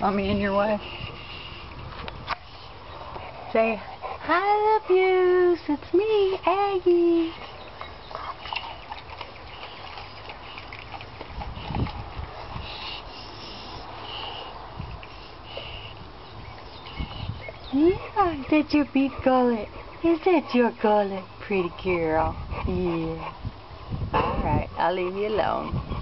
Mommy in your way. Say, I love you. It's me, Aggi. Yeah, that's your big gullet. Is that your gullet, pretty girl? Yeah. Alright, I'll leave you alone.